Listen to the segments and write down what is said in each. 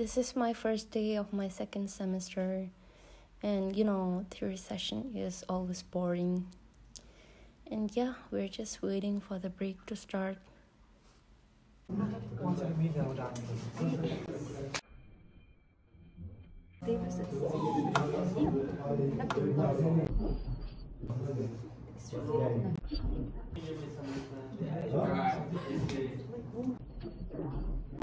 this is my first day of my second semester, and you know, theory session is always boring. And yeah, we're just waiting for the break to start.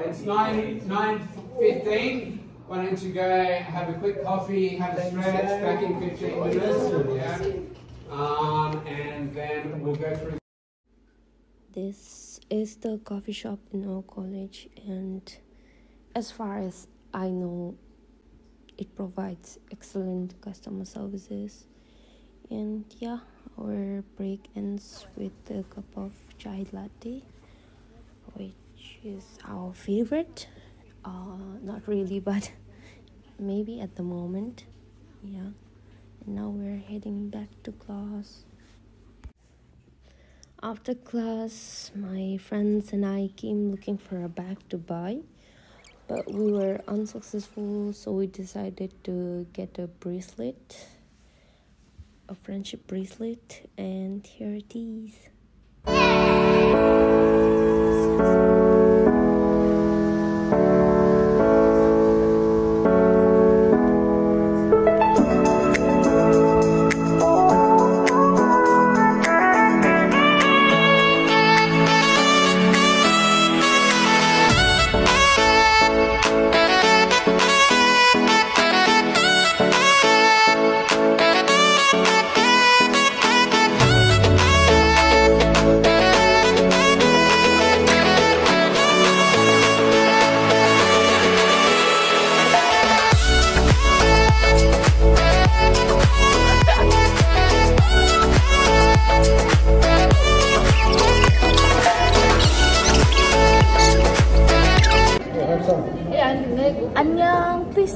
It's nine nine fifteen. Why don't you go have a quick coffee, have a stretch, back in fifteen minutes, yeah. Um, and then we'll go through. This is the coffee shop in our college, and as far as I know, it provides excellent customer services. And yeah, our break ends with a cup of chai latte, which is our favorite. Uh, not really, but maybe at the moment. Yeah. And now we're heading back to class. After class, my friends and I came looking for a bag to buy, but we were unsuccessful, so we decided to get a bracelet, a friendship bracelet, and here it is.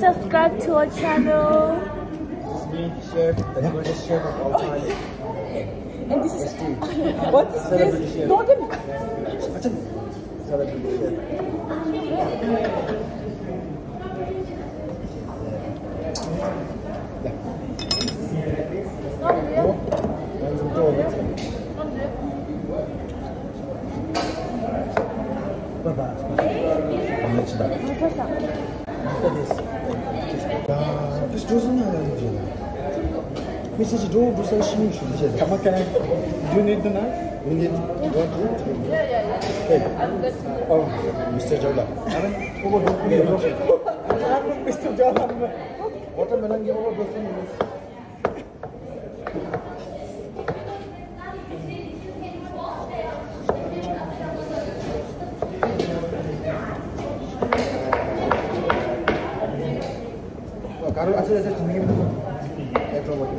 subscribe to our channel. And this is what is this? Message do do say she should say. Come on, can I? Do you need the knife? You need. You want to? Yeah, yeah, yeah. Hey. I'm good. Oh, Mr. Jawla. Aran, over do me. Mr. Jawla. Watermelon give over やと思って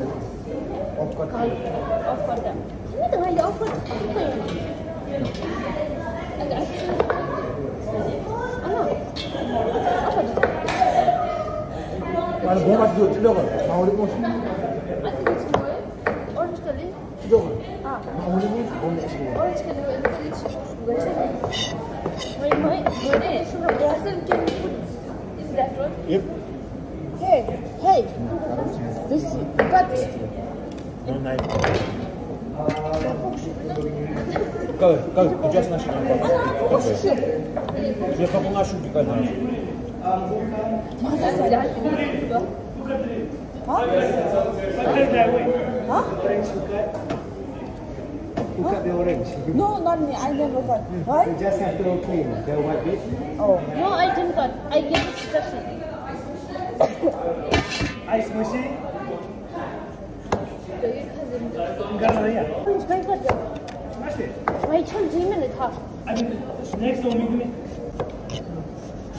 オフコートオフコート初めてないでオフコートあのボーマスどっちだから守りコース俺どうか守りコースごんしごめん俺ちょっと This, but No knife. Go, go, adjust na siya. Siya ka nga shoot ka na. Who cut the orange? No, not me. I never got. Why? You just have to clean the white bit. Oh. No, I didn't got. I gave instruction. Ice machine? It's very good though. Wait, turn Dream. I mean, next one, maybe.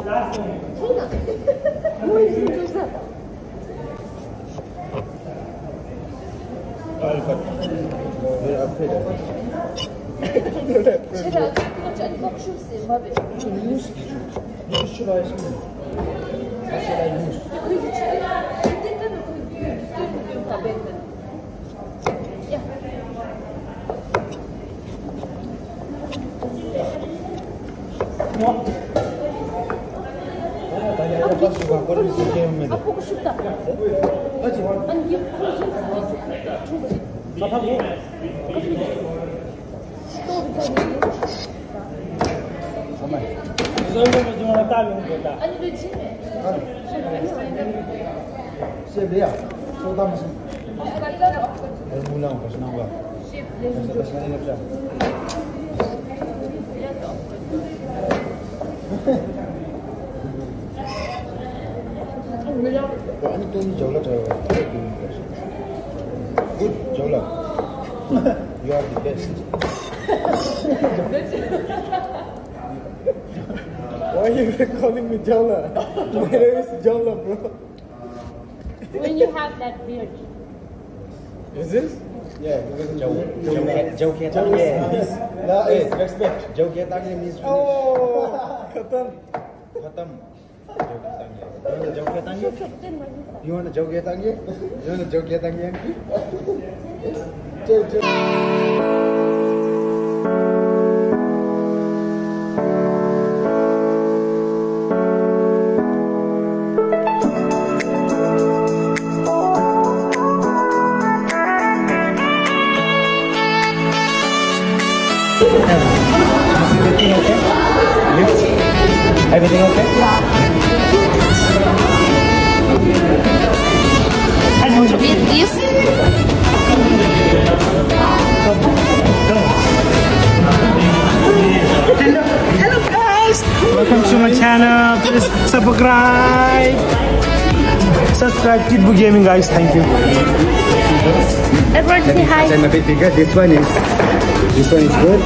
Last one. Tina. Who is that? Et après, là. Je suis là, je suis là. Je suis là, je suis là. 보고 싶다. 아, 보고 싶다. 맞지? 아니, 이거 보고 싶다. 충분히. 밥하고? 커피. 또 비싸네. 정말. 설명을 좀 하나 따면 된다. 아니, 그렇지. 세배야. 소담스. 아, 이거 이거. 얼마나 무슨 한 거야? 그래서 다시 내립시다. Oh, ini tu ni jauh. Good, jauh lah. You are the best. Why are you calling me Jawla? My name is Jawla, bro. When you have that beard. Is this? Yeah, because Jauh, jauh, jauh kita Jauh ye. means nah, eh, respect. Jauh kita ye means Oh, khatam. khatam. You want to jauh kita ye? You want to jauh kita ye? You want to jauh kita ye? Chill, chill. Everything okay? Lift. Everything okay? With this, Hello guys! Welcome to my channel. Please subscribe. Subscribe Kid Boo Gaming guys. Thank you. Edward, say hi. Then a bit bigger. This one is this one is good.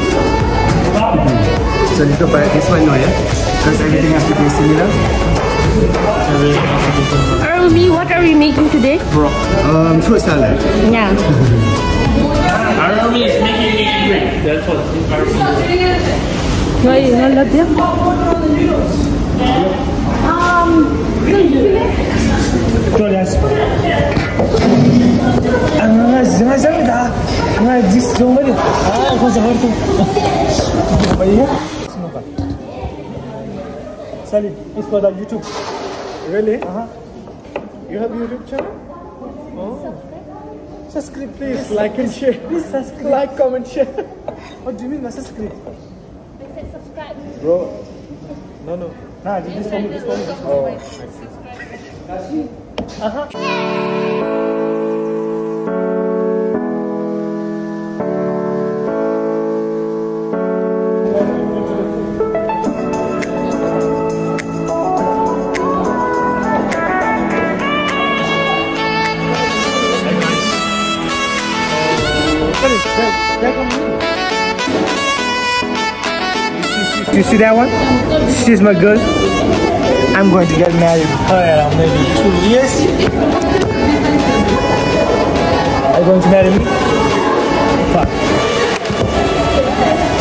So little but this one no yeah? Because everything has to be similar. Arumi, what are we making today? Um, fruit salad. Yeah. Army is making me angry. That's what Why you not Salim, it's for the YouTube. Really? Uh-huh. You have YouTube channel? Oh. Subscribe, please. Like and share. Please subscribe. Like, comment, share. What do you mean, by subscribe? I said subscribe. Bro. No, no. Nah, this for me, this for me. This for me. You see that one? She's my girl. I'm going to get married her around maybe two years. Are you going to marry me? Fuck.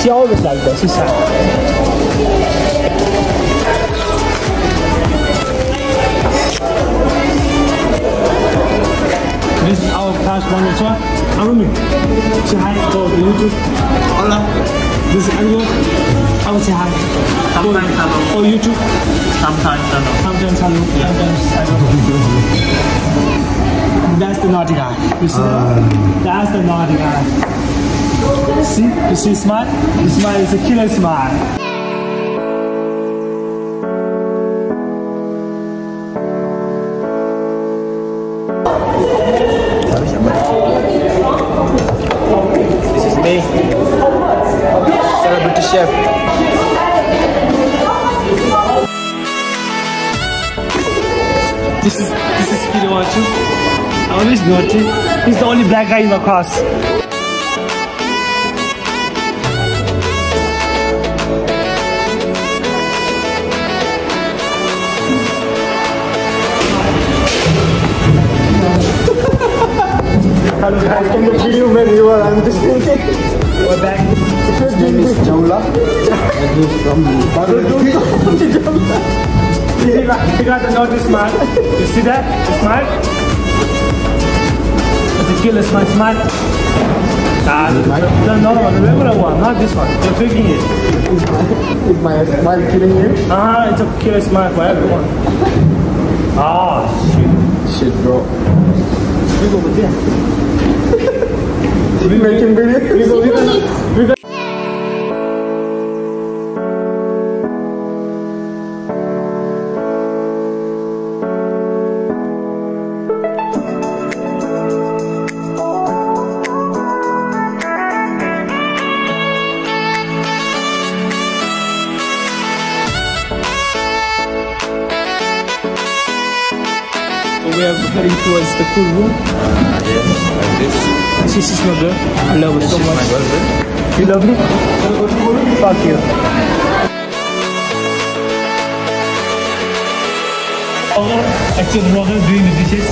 She always like that. She's shy. This is our class one and two. Arumi, say hi for YouTube. Hola. This is Anjo. I will say hi. Sometimes hello. For YouTube. Sometimes hello. Sometimes hello. Sometimes I don't know. That's the naughty guy. You see that? Um. That's the naughty guy. See? You see smile? The smile is a killer smile. This Celebrity chef. This is this is Hiroachu. Always naughty. He's the only black guy in the class. Hello guys, from the video where you are, I'm just thinking. We're back. Name is Jawla. and he's from Bangladesh. He got, got the naughty smile. You see that? The smile? It's a killer smile. Smile. Ah, no, no, no, the regular one, not this one. You're faking it. Is my smile killing you? Ah, it's a killer smile for everyone. Ah, shit. Shit, bro. We go with that. We making videos. Towards the pool room. Yes, like this. This is my girl. I love her so is much. my. You love me? Fuck you. Actually, Rohan doing the dishes.